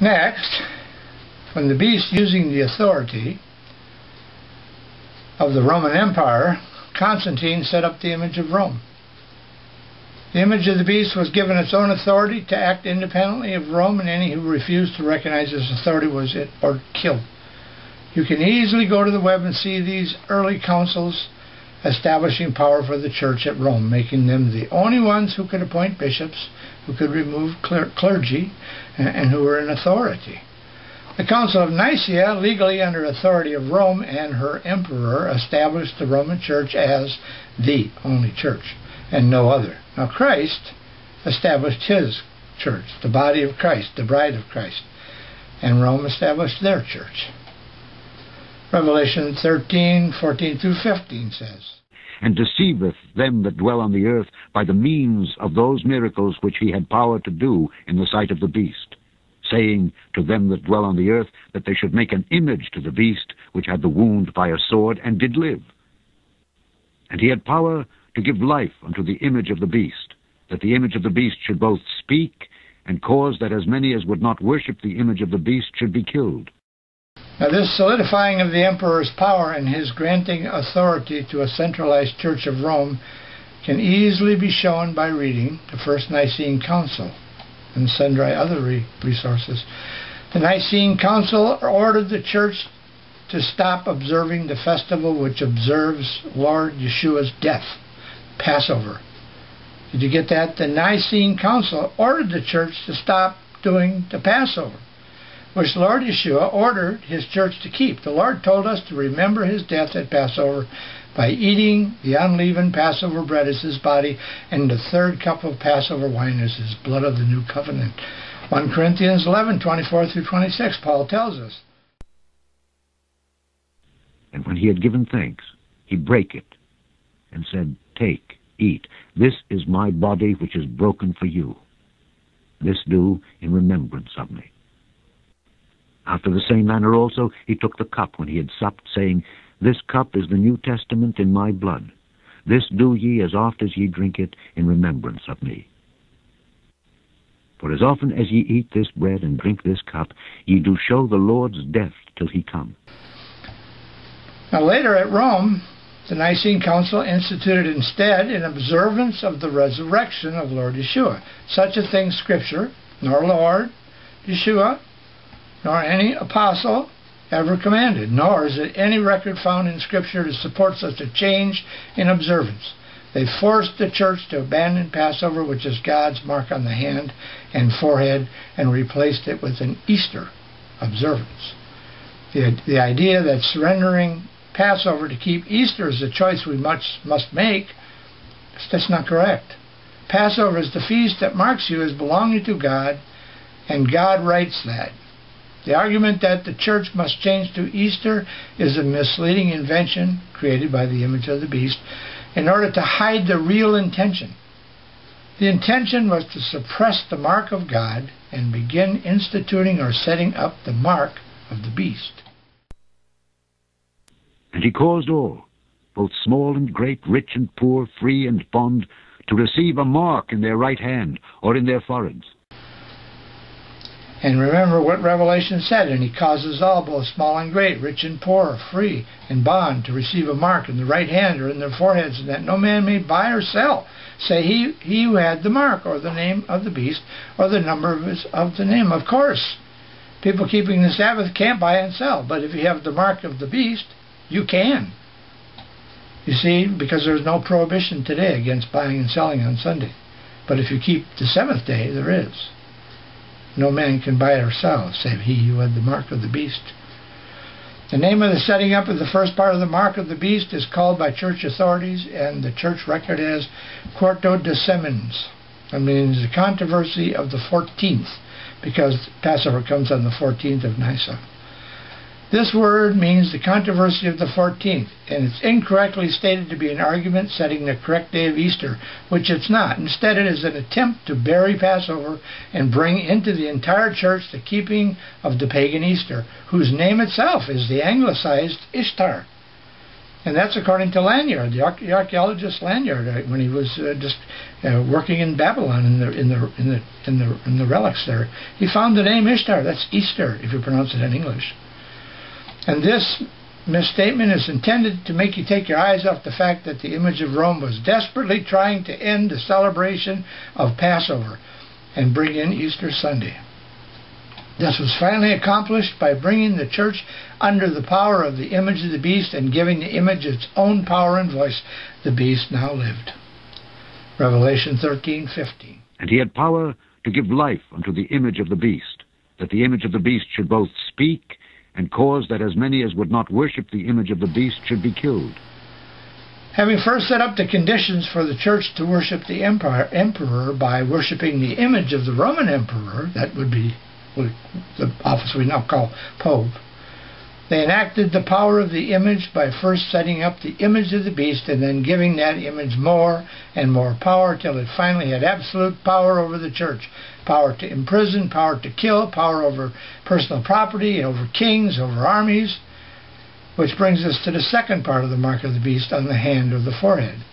Next, when the beast using the authority of the Roman Empire, Constantine set up the image of Rome. The image of the beast was given its own authority to act independently of Rome, and any who refused to recognize this authority was it or killed. You can easily go to the web and see these early councils establishing power for the church at Rome, making them the only ones who could appoint bishops, who could remove clergy, and who were in authority. The Council of Nicaea, legally under authority of Rome and her emperor, established the Roman Church as the only church and no other. Now Christ established his church, the body of Christ, the bride of Christ, and Rome established their church. Revelation 13, 14 through 15 says, And deceiveth them that dwell on the earth by the means of those miracles which he had power to do in the sight of the beast, saying to them that dwell on the earth that they should make an image to the beast which had the wound by a sword, and did live. And he had power to give life unto the image of the beast, that the image of the beast should both speak and cause that as many as would not worship the image of the beast should be killed. Now, this solidifying of the emperor's power and his granting authority to a centralized Church of Rome can easily be shown by reading the First Nicene Council and sundry other re resources. The Nicene Council ordered the Church to stop observing the festival which observes Lord Yeshua's death, Passover. Did you get that? The Nicene Council ordered the church to stop doing the Passover which Lord Yeshua ordered his church to keep. The Lord told us to remember his death at Passover by eating the unleavened Passover bread as his body, and the third cup of Passover wine as his blood of the new covenant. 1 Corinthians 11, 24 through 26, Paul tells us. And when he had given thanks, he brake it, and said, Take, eat, this is my body which is broken for you. This do in remembrance of me. After the same manner also he took the cup when he had supped, saying, This cup is the New Testament in my blood. This do ye as oft as ye drink it in remembrance of me. For as often as ye eat this bread and drink this cup, ye do show the Lord's death till he come. Now later at Rome, the Nicene Council instituted instead an observance of the resurrection of Lord Yeshua. Such a thing Scripture, nor Lord Yeshua, nor any apostle ever commanded, nor is it any record found in Scripture to support such a change in observance. They forced the church to abandon Passover, which is God's mark on the hand and forehead, and replaced it with an Easter observance. The, the idea that surrendering Passover to keep Easter is a choice we must make, that's not correct. Passover is the feast that marks you as belonging to God, and God writes that. The argument that the church must change to Easter is a misleading invention created by the image of the beast in order to hide the real intention. The intention was to suppress the mark of God and begin instituting or setting up the mark of the beast. And he caused all, both small and great, rich and poor, free and bond, to receive a mark in their right hand or in their foreheads and remember what Revelation said, and he causes all, both small and great, rich and poor, free and bond, to receive a mark in the right hand or in their foreheads, and that no man may buy or sell, say he, he who had the mark, or the name of the beast, or the number of, his, of the name. Of course, people keeping the Sabbath can't buy and sell, but if you have the mark of the beast, you can. You see, because there's no prohibition today against buying and selling on Sunday. But if you keep the seventh day, there is. No man can buy or sell, save he who had the mark of the beast. The name of the setting up of the first part of the mark of the beast is called by church authorities and the church record as Quartodecimans. That means the controversy of the 14th, because Passover comes on the 14th of Nisan. This word means the controversy of the 14th, and it's incorrectly stated to be an argument setting the correct day of Easter, which it's not. Instead, it is an attempt to bury Passover and bring into the entire church the keeping of the pagan Easter, whose name itself is the anglicized Ishtar. And that's according to Layard, the archaeologist Layard, uh, when he was uh, just uh, working in Babylon in the in the in the in the in the relics there. He found the name Ishtar. That's Easter if you pronounce it in English. And this misstatement is intended to make you take your eyes off the fact that the image of Rome was desperately trying to end the celebration of Passover and bring in Easter Sunday. This was finally accomplished by bringing the church under the power of the image of the beast and giving the image its own power and voice. The beast now lived. Revelation 13:15. And he had power to give life unto the image of the beast, that the image of the beast should both speak and cause that as many as would not worship the image of the beast should be killed. Having first set up the conditions for the church to worship the empire, emperor by worshiping the image of the Roman emperor, that would be the office we now call Pope, they enacted the power of the image by first setting up the image of the beast and then giving that image more and more power till it finally had absolute power over the church. Power to imprison, power to kill, power over personal property, over kings, over armies. Which brings us to the second part of the mark of the beast on the hand or the forehead.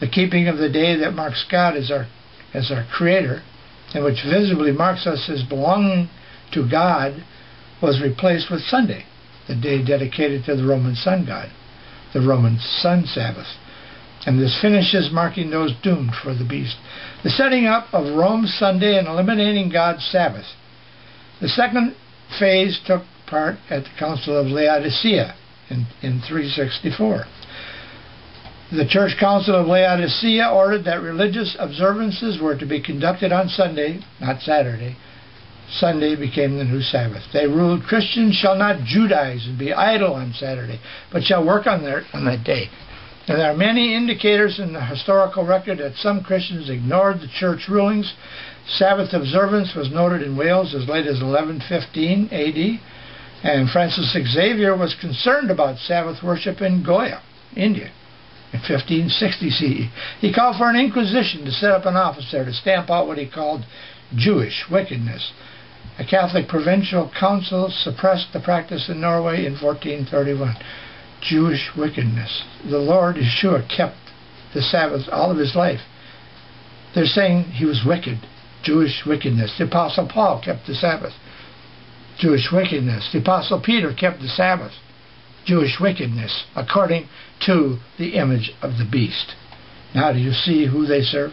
The keeping of the day that marks God as our, as our creator and which visibly marks us as belonging to God was replaced with Sunday the day dedicated to the Roman sun god, the Roman sun Sabbath. And this finishes marking those doomed for the beast. The setting up of Rome's Sunday and eliminating God's Sabbath. The second phase took part at the Council of Laodicea in, in 364. The Church Council of Laodicea ordered that religious observances were to be conducted on Sunday, not Saturday, Sunday became the new Sabbath. They ruled Christians shall not Judaize and be idle on Saturday, but shall work on, their, on that day. And there are many indicators in the historical record that some Christians ignored the church rulings. Sabbath observance was noted in Wales as late as 1115 AD, and Francis Xavier was concerned about Sabbath worship in Goa, India, in 1560 CE. He called for an inquisition to set up an office there to stamp out what he called Jewish wickedness. A Catholic provincial council suppressed the practice in Norway in 1431. Jewish wickedness. The Lord Yeshua kept the Sabbath all of his life. They're saying he was wicked. Jewish wickedness. The Apostle Paul kept the Sabbath. Jewish wickedness. The Apostle Peter kept the Sabbath. Jewish wickedness, according to the image of the beast. Now, do you see who they serve?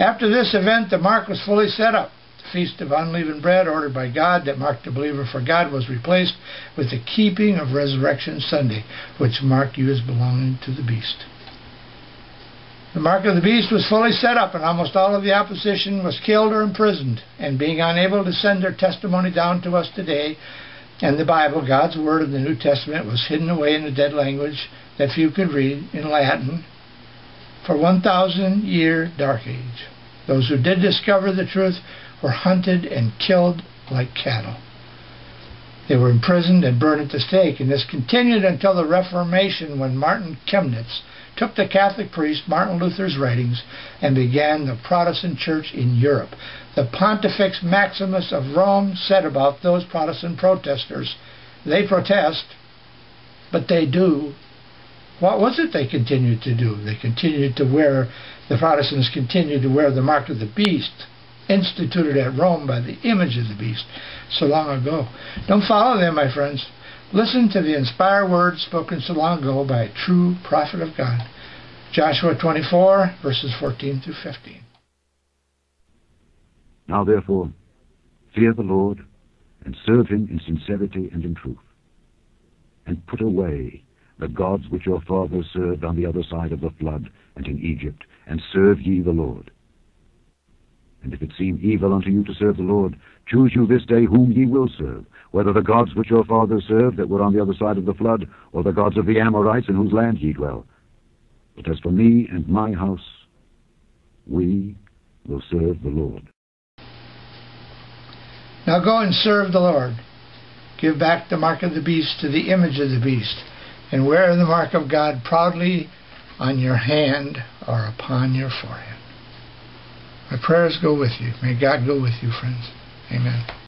After this event, the mark was fully set up feast of unleavened bread ordered by God that marked the believer for God was replaced with the keeping of Resurrection Sunday, which marked you as belonging to the beast. The mark of the beast was fully set up, and almost all of the opposition was killed or imprisoned. And being unable to send their testimony down to us today, and the Bible, God's Word of the New Testament, was hidden away in a dead language that few could read in Latin for 1,000 year dark age. Those who did discover the truth were hunted and killed like cattle. They were imprisoned and burned at the stake, and this continued until the Reformation when Martin Chemnitz took the Catholic priest Martin Luther's writings and began the Protestant church in Europe. The Pontifex Maximus of Rome said about those Protestant protesters, they protest, but they do. What was it they continued to do? They continued to wear, the Protestants continued to wear the mark of the beast instituted at Rome by the image of the beast so long ago. Don't follow them, my friends. Listen to the inspired words spoken so long ago by a true prophet of God. Joshua 24, verses 14 through 15. Now therefore, fear the Lord, and serve him in sincerity and in truth. And put away the gods which your fathers served on the other side of the flood and in Egypt, and serve ye the Lord. And if it seem evil unto you to serve the Lord, choose you this day whom ye will serve, whether the gods which your fathers served that were on the other side of the flood, or the gods of the Amorites in whose land ye dwell. But as for me and my house, we will serve the Lord. Now go and serve the Lord. Give back the mark of the beast to the image of the beast, and wear the mark of God proudly on your hand or upon your forehead. My prayers go with you. May God go with you, friends. Amen.